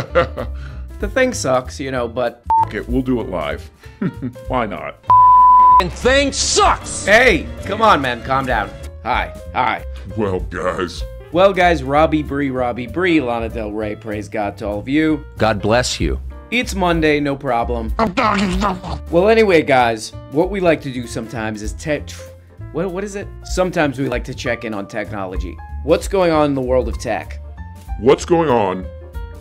the thing sucks, you know, but Okay, we'll do it live. Why not? And thing sucks! hey, come on, man, calm down. Hi, hi. Well, guys, Well, guys, Robbie Bree, Robbie Bree, Lana Del Rey, praise God to all of you. God bless you. It's Monday, no problem. Well, anyway, guys, what we like to do sometimes is te- tr- what what is it? Sometimes we like to check in on technology. What's going on in the world of tech? what's going on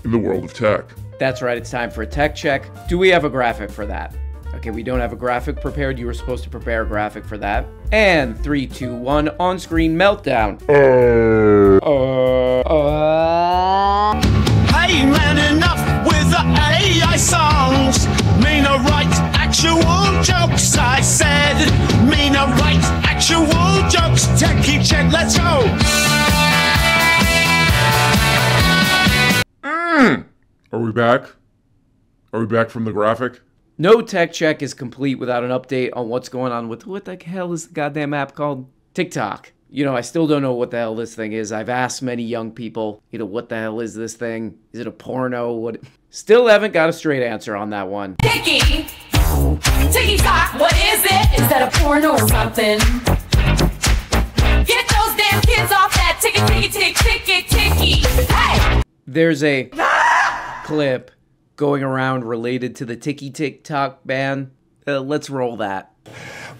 in the world of tech? That's right, it's time for a tech check. Do we have a graphic for that? Okay, we don't have a graphic prepared. You were supposed to prepare a graphic for that. And three, two, one, on screen meltdown. Uh, uh, Hey man, enough with the AI songs. Mean I write actual jokes, I said. Mean I write actual jokes. Techie check, let's go. Are we back? Are we back from the graphic? no tech check is complete without an update on what's going on with what the hell is the goddamn app called? TikTok. You know, I still don't know what the hell this thing is. I've asked many young people, you know, what the hell is this thing? Is it a porno? What? Still haven't got a straight answer on that one. Tiki. Tiki tock, what is it? Is that a porno or something? Get those damn kids off that ticky ticky tick ticky ticky. Hey! There's a ah! Clip going around related to the Tiki TikTok ban. Uh, let's roll that.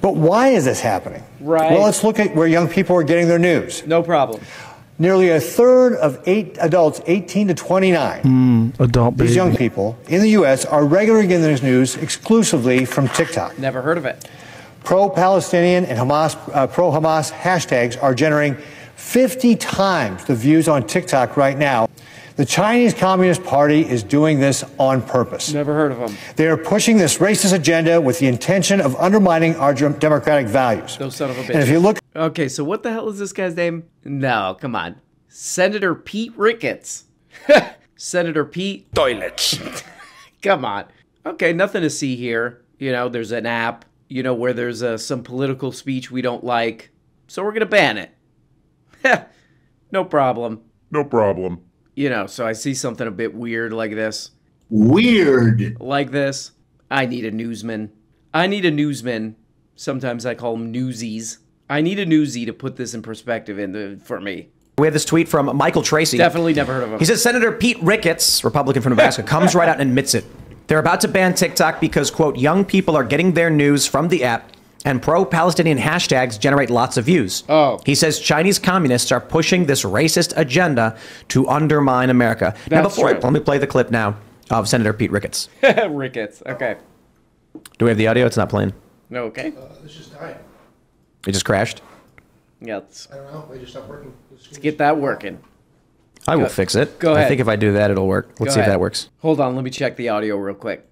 But why is this happening? Right. Well, let's look at where young people are getting their news. No problem. Nearly a third of eight adults 18 to 29, Adult these baby. young people in the U.S., are regularly getting their news exclusively from TikTok. Never heard of it. Pro-Palestinian and Hamas, uh, pro-Hamas hashtags are generating 50 times the views on TikTok right now. The Chinese Communist Party is doing this on purpose. Never heard of them. They are pushing this racist agenda with the intention of undermining our democratic values. Those son of a bitch. And if you look Okay, so what the hell is this guy's name? No, come on. Senator Pete Ricketts. Senator Pete. Toilets. Come on. Okay, nothing to see here. You know, there's an app, you know, where there's uh, some political speech we don't like. So we're going to ban it. no problem. No problem. You know, so I see something a bit weird like this. Weird. Like this. I need a newsman. I need a newsman. Sometimes I call them newsies. I need a newsie to put this in perspective in the, for me. We have this tweet from Michael Tracey. Definitely never heard of him. He says Senator Pete Ricketts, Republican from Nebraska, comes right out and admits it. They're about to ban TikTok because, quote, young people are getting their news from the app and pro Palestinian hashtags generate lots of views. Oh. He says Chinese communists are pushing this racist agenda to undermine America. now, before I, true. let me play the clip now of Senator Pete Ricketts. Ricketts. Okay. Do we have the audio? It's not playing. No, okay. Uh, this just died. It just crashed. Yeah, let's, I don't know. They just stopped working. let's get that working. I will fix it. go ahead. I think if I do that, it'll work. Let's Go see if that works. Hold on, let me check the audio real quick.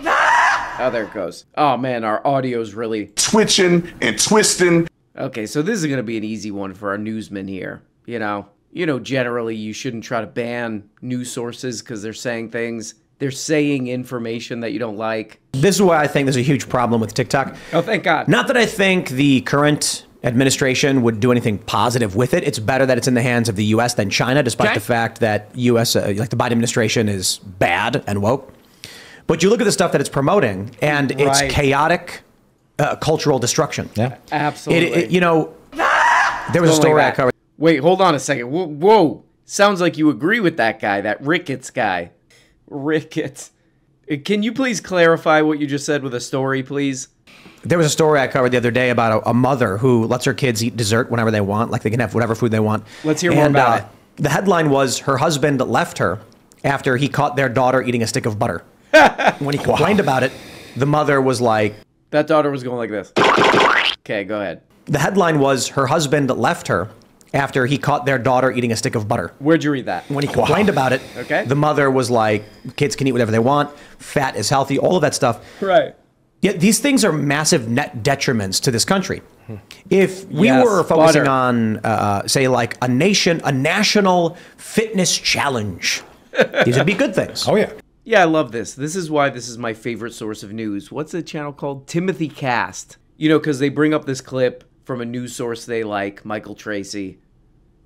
Oh, there it goes. Oh man, our audio's really twitching and twisting. okay. So this is gonna be an easy one for our newsmen here. You know, you know, generally you shouldn't try to ban news sources because they're saying things. They're saying information that you don't like. This is why I think there's a huge problem with TikTok. Oh, thank God. Not that I think the current administration would do anything positive with it. It's better that it's in the hands of the U.S. than China, despite Okay. the fact that U.S. Uh, like the Biden administration is bad and woke. But you look at the stuff that it's promoting, and Right. it's chaotic uh, cultural destruction. Yeah, Absolutely. It, it- you know, there was a Going story I covered. Wait, hold on a second. Whoa, whoa. Sounds like you agree with that guy, that Ricketts guy. Ricketts. Uh, Can you please clarify what you just said with a story, please? There was a story I covered the other day about a, a mother who lets her kids eat dessert whenever they want, like they can have whatever food they want. Let's hear more about uh, it. The headline was her husband left her after he caught their daughter eating a stick of butter. when he complained about it, the mother was like, That daughter was going like this. Okay, go ahead. the headline was her husband left her after he caught their daughter eating a stick of butter. Where'd you read that? When he complained about it, Okay. the mother was like, kids can eat whatever they want, fat is healthy, all of that stuff. Right. Yet these things are massive net detriments to this country. If we Yes, were focusing butter. on, uh, say, like a nation, a national fitness challenge, these would be good things. Oh yeah. Yeah, I love this. This is why this is my favorite source of news. What's the channel called? Timothy Cast. You know, because they bring up this clip from a news source they like, Michael Tracy.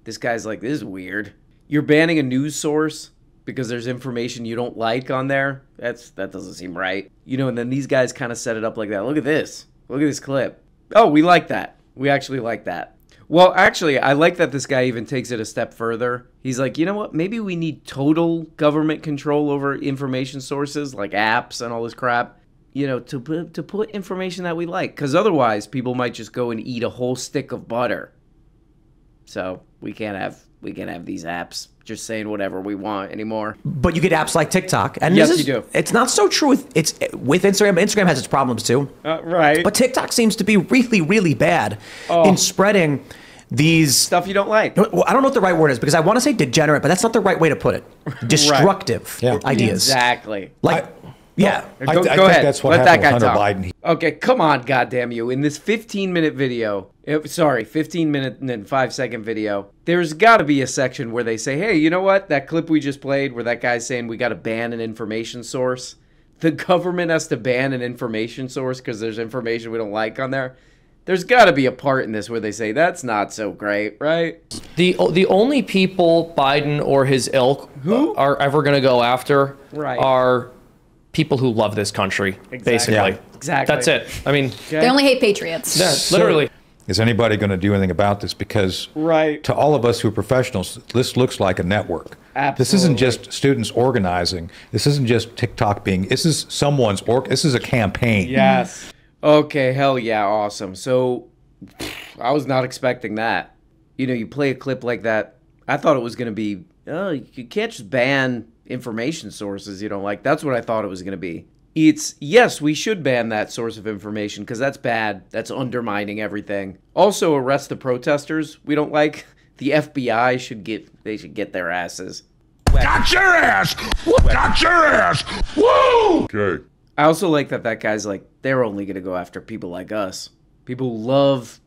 This guy's like, this is weird. You're banning a news source because there's information you don't like on there. That's that doesn't seem right. You know, and then these guys kind of set it up like that. Look at this. Look at this clip. Oh, we like that. We actually like that. Well, actually, I like that this guy even takes it a step further. He's like, you know what? Maybe we need total government control over information sources like apps and all this crap. You know, to put, to put information that we like, because otherwise, people might just go and eat a whole stick of butter. So we can't have we can't have these apps just saying whatever we want anymore. But you get apps like TikTok, and Yes, is, you do. It's not so true with it's with Instagram. Instagram has its problems too. Uh, right. But TikTok seems to be really, really bad Oh. in spreading these stuff you don't like. Well, I don't know what the right word is because I want to say degenerate, but that's not the right way to put it. Destructive ideas. Exactly. Like, yeah. Go, go ahead. Let that guy talk. Okay, come on, goddamn you! In this 15-minute video, eh, sorry, 15-minute and then five-second video, there's got to be a section where they say, "Hey, you know what? That clip we just played, where that guy's saying we got to ban an information source, the government has to ban an information source because there's information we don't like on there." There's got to be a part in this where they say that's not so great, right? The the only people Biden or his ilk Who? are ever going to go after Right. are people who love this country, basically. Yeah. Exactly. That's it. I mean, They only hate patriots. yeah, literally. Is anybody going to do anything about this? Because Right. to all of us who are professionals, this looks like a network. Absolutely. This isn't just students organizing. This isn't just TikTok being. This is someone's org. This is a campaign. Yes. Okay, hell yeah, awesome. So I was not expecting that. You know, you play a clip like that. I thought it was going to be, oh, you can't just ban information sources you don't like. That's what I thought it was going to be. It's, yes, we should ban that source of information because that's bad. That's undermining everything. Also, arrest the protesters we don't like. The FBI should get, they should get their asses. Got your ass! Got your ass! Woo! Okay. I also like that that guy's like they're only gonna go after people like us, people who love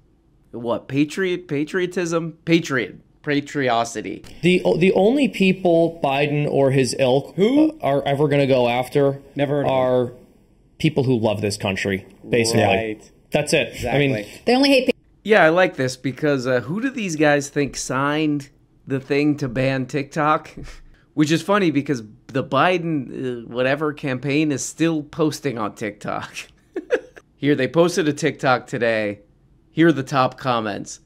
what patriot patriotism, patriot patriosity. The the only people Biden or his ilk who are ever going to go after Never are people who love this country, basically. Right. That's it. I mean, They only hate Yeah, I like this because uh, who do these guys think signed the thing to ban TikTok? Which is funny because the Biden uh, whatever campaign is still posting on TikTok. Here they posted a TikTok today. Here are the top comments.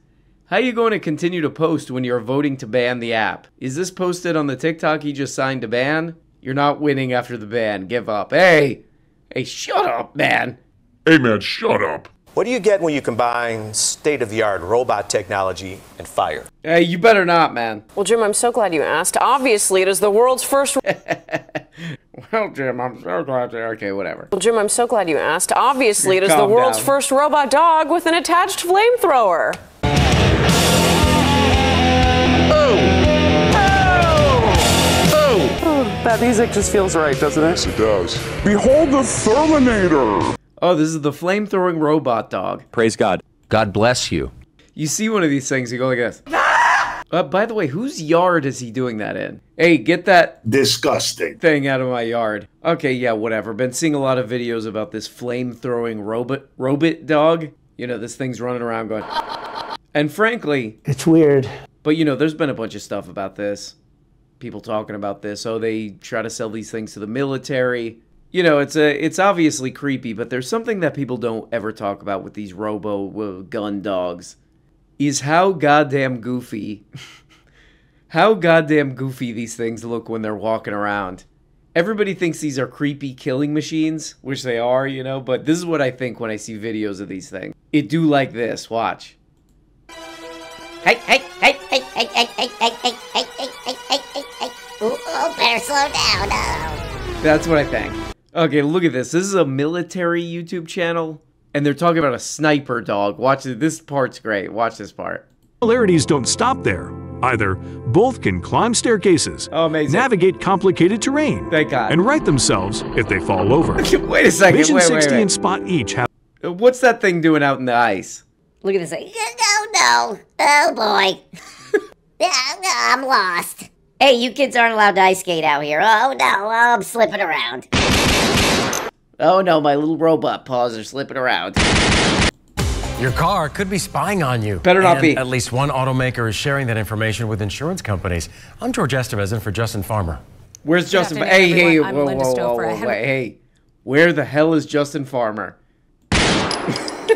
How are you going to continue to post when you're voting to ban the app? Is this posted on the TikTok you just signed to ban? You're not winning after the ban. Give up. Hey, hey, shut up, man. Hey, man, shut up. What do you get when you combine state of the art robot technology and fire? Hey, you better not, man. Well, Jim, I'm so glad you asked. Obviously, it is the world's first. Well, Jim, I'm so glad to. Okay, whatever. Well, Jim, I'm so glad you asked. Obviously, it is the world's down. first robot dog with an attached flamethrower. Oh! Oh! Oh, that music just feels right, doesn't it? Yes, it does. Behold the Terminator! Oh, this is the flame throwing robot dog. Praise God. God bless you. You see one of these things, you go like this. Uh, by the way, whose yard is he doing that in? Hey, get that Disgusting. thing out of my yard. Okay, yeah, whatever. Been seeing a lot of videos about this flame throwing robot robot dog. You know, this thing's running around going. And frankly, It's weird. but you know, there's been a bunch of stuff about this. People talking about this. Oh, they try to sell these things to the military. You know, it's a it's obviously creepy, but there's something that people don't ever talk about with these robo uh, gun dogs is how goddamn goofy how goddamn goofy these things look when they're walking around. Everybody thinks these are creepy killing machines, which they are, you know, but this is what I think when I see videos of these things. It do like this. Watch. Hey, hey, hey, hey, hey, hey, hey, hey, hey, hey, hey, hey, hey, hey, hey. Oh, better slow down. Oh. That's what I think. Okay, look at this. This is a military YouTube channel, and they're talking about a sniper dog. Watch it. This part's great. Watch this part. Similarities don't stop there. Either both can climb staircases, Oh, amazing. navigate complicated terrain, Thank God. and right themselves if they fall over. Wait a second. Vision wait, wait, 60 wait. and Spot each have What's that thing doing out in the ice? Look at this thing. No, no. Oh, boy. I'm lost. Hey, you kids aren't allowed to ice skate out here. Oh, no. Oh, I'm slipping around. Oh no, my little robot paws are slipping around. Your car could be spying on you. Better not And be. At least one automaker is sharing that information with insurance companies. I'm George Estevez in for Justin Farmer. Where's Good Justin? afternoon, Hey, hey, everyone. I'm whoa, whoa, whoa, whoa, wait, hey. Where the hell is Justin Farmer?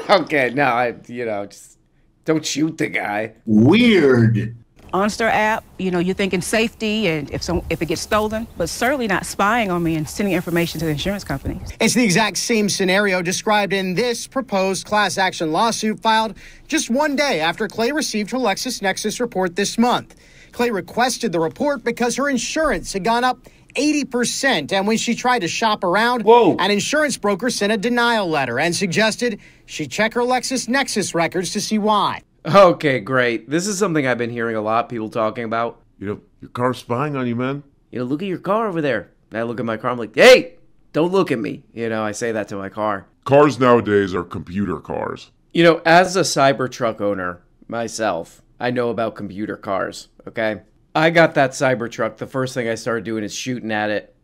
okay, no, I, you know, just don't shoot the guy. Weird. OnStar app, you know, you're thinking safety and if some if it gets stolen, but certainly not spying on me and sending information to the insurance companies. It's the exact same scenario described in this proposed class action lawsuit filed just one day after Clay received her LexisNexis report this month. Clay requested the report because her insurance had gone up 80%. And when she tried to shop around, an insurance broker sent a denial letter and suggested she check her LexisNexis records to see why. Okay, great. This is something I've been hearing a lot people talking about. You know, your car's spying on you, man. You know, look at your car over there. And I look at my car, I'm like, hey, don't look at me. You know, I say that to my car. Cars nowadays are computer cars. You know, as a Cybertruck owner myself, I know about computer cars, okay? I got that Cybertruck. The first thing I started doing is shooting at it.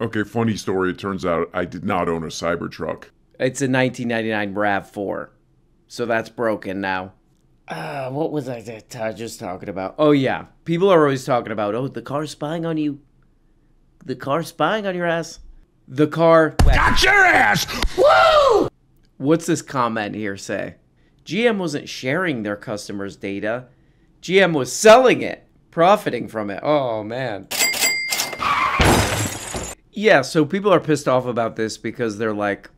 Okay, funny story. It turns out I did not own a Cybertruck. It's a 1999 RAV4. So that's broken now. Uh, what was I just talking about? Oh, yeah. People are always talking about, oh, the car's spying on you. The car's spying on your ass. The car. Got your ass! Woo! What's this comment here say? GM wasn't sharing their customers' data. GM was selling it, profiting from it. Oh, man. Yeah, so people are pissed off about this because they're like,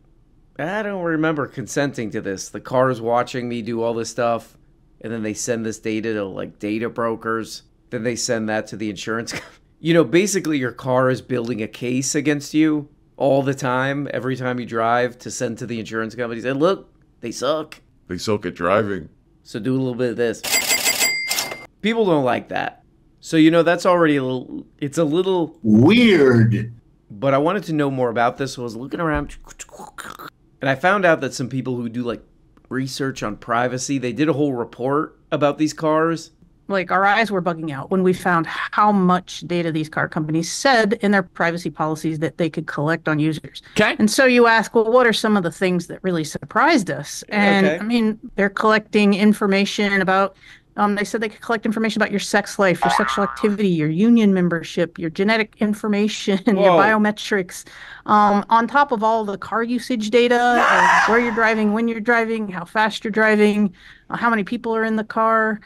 I don't remember consenting to this. The car's watching me do all this stuff, and then they send this data to like data brokers. Then they send that to the insurance. co- you know, basically, your car is building a case against you all the time, every time you drive, to send to the insurance companies. And look, they suck. They suck at driving. So do a little bit of this. People don't like that. So you know that's already a little. It's a little Weird. But I wanted to know more about this. So I was looking around, and I found out that some people who do like research on privacy, they did a whole report about these cars. Like our eyes were bugging out when we found how much data these car companies said in their privacy policies that they could collect on users. Okay. And so you ask, well, what are some of the things that really surprised us? And Okay. I mean, they're collecting information about. Um, they said they could collect information about your sex life, your sexual activity, your union membership, your genetic information, your biometrics, um, on top of all the car usage data, where you're driving, when you're driving, how fast you're driving, uh, how many people are in the car,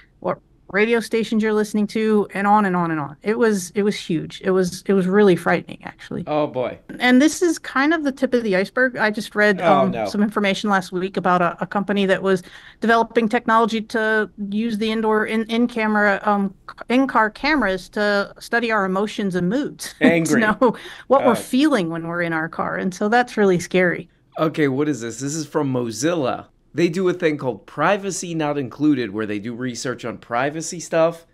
radio stations you're listening to, and on and on and on. It was it was huge. It was it was really frightening actually. Oh boy. And this is kind of the tip of the iceberg. I just read Oh, um, no. some information last week about a, a company that was developing technology to use the indoor in, in camera um, in car cameras to study our emotions and moods Angry. to know what we're feeling when we're in our car. And so that's really scary. Okay, what is this? This is from Mozilla. They do a thing called Privacy Not Included, where they do research on privacy stuff.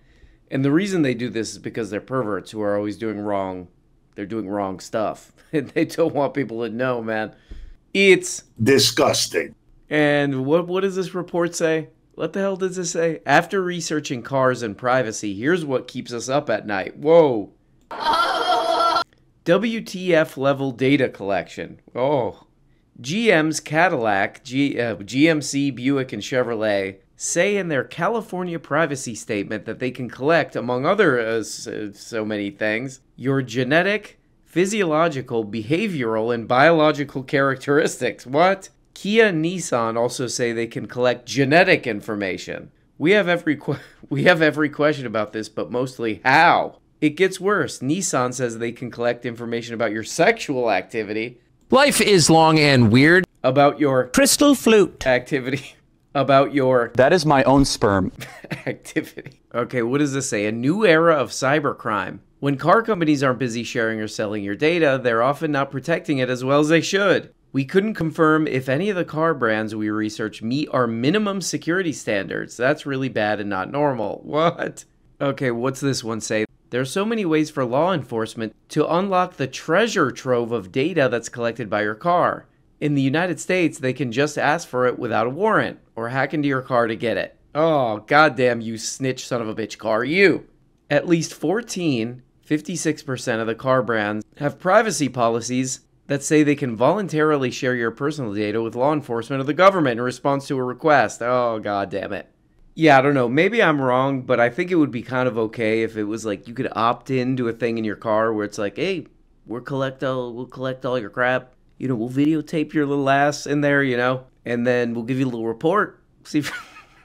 And the reason they do this is because they're perverts who are always doing wrong. They're doing wrong stuff. And they don't want people to know, man. It's disgusting. And what what does this report say? What the hell does this say? After researching cars and privacy, here's what keeps us up at night. Whoa. WTF level data collection. Oh. GM's Cadillac, G, uh, GMC, Buick, and Chevrolet say in their California privacy statement that they can collect, among other uh, so, so many things, your genetic, physiological, behavioral, and biological characteristics. What? Kia Nissan also say they can collect genetic information. We have every que- we have every question about this, but mostly how. It gets worse. Nissan says they can collect information about your sexual activity, Life is long and weird. about your Crystal flute. activity, about your That is my own sperm. activity. Okay, what does this say? A new era of cybercrime. When car companies aren't busy sharing or selling your data, they're often not protecting it as well as they should. We couldn't confirm if any of the car brands we researched meet our minimum security standards. That's really bad and not normal. What? Okay, what's this one say? There are so many ways for law enforcement to unlock the treasure trove of data that's collected by your car. In the United States, they can just ask for it without a warrant or hack into your car to get it. Oh, goddamn, you snitch son of a bitch car, you! At least 14, 56% of the car brands have privacy policies that say they can voluntarily share your personal data with law enforcement or the government in response to a request. Oh, god damn it. Yeah, I don't know. Maybe I'm wrong, but I think it would be kind of okay if it was like you could opt into a thing in your car where it's like, hey, we'll collect all we'll collect all your crap. You know, we'll videotape your little ass in there, you know, and then we'll give you a little report. See if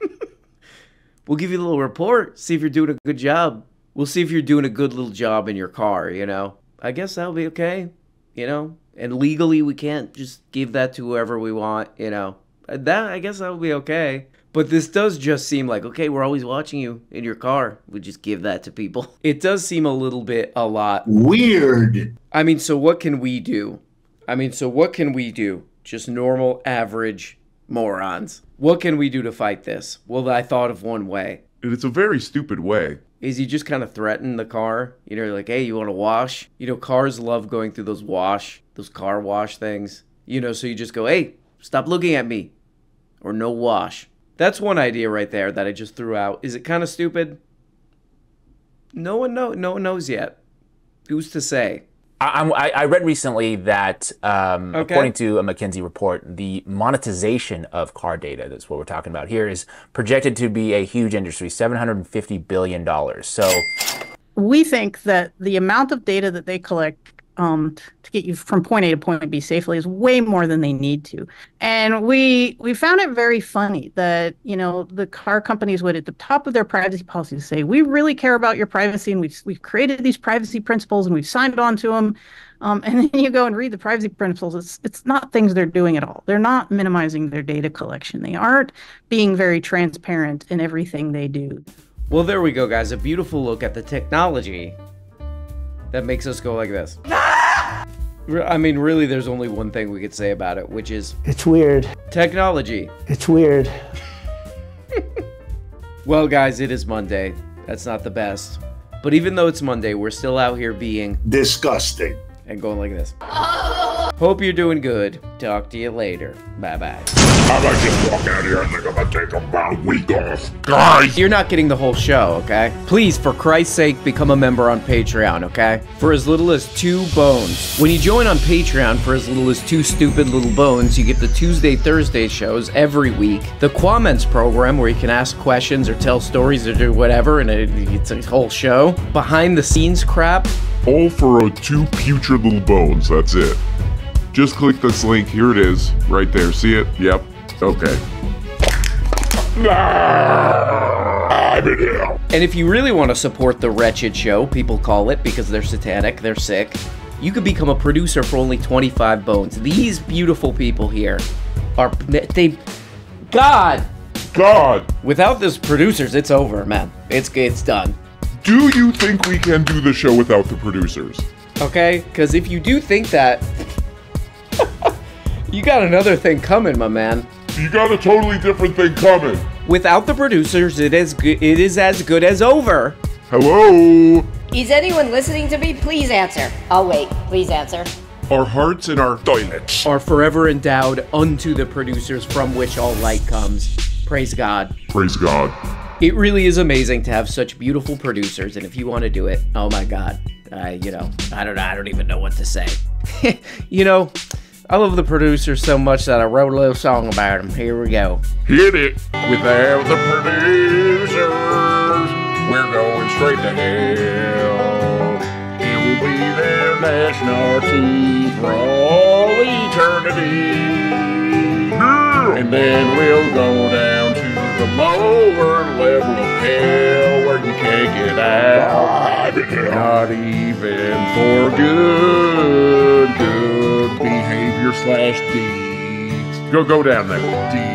we'll give you a little report. See if you're doing a good job. We'll see if you're doing a good little job in your car, you know. I guess that'll be okay, you know. And legally, we can't just give that to whoever we want, you know. That I guess that would be okay. But this does just seem like, okay, we're always watching you in your car. We just give that to people. It does seem a little bit a lot weird. I mean, so what can we do? I mean, so what can we do? Just normal, average morons. What can we do to fight this? Well, I thought of one way. And it's a very stupid way. Is you just kind of threaten the car? You know, like, hey, you want to wash? You know, cars love going through those wash, those car wash things. You know, so you just go, hey, stop looking at me. Or no wash. That's one idea right there that I just threw out. Is it kind of stupid? No one know. No one knows yet. Who's to say? I, I'm- I, I read recently that, um, Okay. according to a McKinsey report, the monetization of car data, that's what we're talking about here, is projected to be a huge industry, $750 billion. So we think that the amount of data that they collect um, to get you from point A to point B safely is way more than they need to. And we we found it very funny that you know the car companies would at the top of their privacy policies say we really care about your privacy and we've we've created these privacy principles and we've signed on to them. Um, and then you go and read the privacy principles. It's it's not things they're doing at all. They're not minimizing their data collection. They aren't being very transparent in everything they do. Well, there we go, guys. A beautiful look at the technology that makes us go like this. I mean, really, there's only one thing we could say about it, which is It's weird. technology. It's weird. Well, guys, it is Monday. That's not the best. But even though it's Monday, we're still out here being disgusting and going like this. Oh. Hope you're doing good. Talk to you later. Bye bye. I might just walk out of here and think I'm gonna take about a week off. Guys! You're not getting the whole show, okay? Please, for Christ's sake, become a member on Patreon, okay? For as little as two bones. When you join on Patreon for as little as two stupid little bones, you get the Tuesday, Thursday shows every week, the Quaments program where you can ask questions or tell stories or do whatever, and it, it's a whole show. Behind the scenes crap. All for a two putrid little bones, that's it. Just click this link, here it is, right there. See it? Yep. Okay. I'm in hell. And if you really want to support the wretched show, people call it because they're satanic, they're sick, you could become a producer for only 25 bones. These beautiful people here are they God God Without this producers, it's over, man. It's it's done. Do you think we can do the show without the producers? Okay? Cuz if you do think that you got another thing coming, my man. You got a totally different thing coming. Without the producers, it is good it is as good as over. Hello? Is anyone listening to me? Please answer. I'll wait. Please answer. Our hearts and our toilets are forever endowed unto the producers from which all light comes. Praise God. Praise God. It really is amazing to have such beautiful producers, and if you want to do it, oh my God, I, you know, I don't know, I don't even know what to say. you know, I love the producers so much that I wrote a little song about them. Here we go. Hit it. Without the producers, we're going straight to hell. And we'll be their national team for all eternity. And then we'll go down to the lower level of hell where you can't get out. Not even for good, good behavior slash deeds. Go, go down there.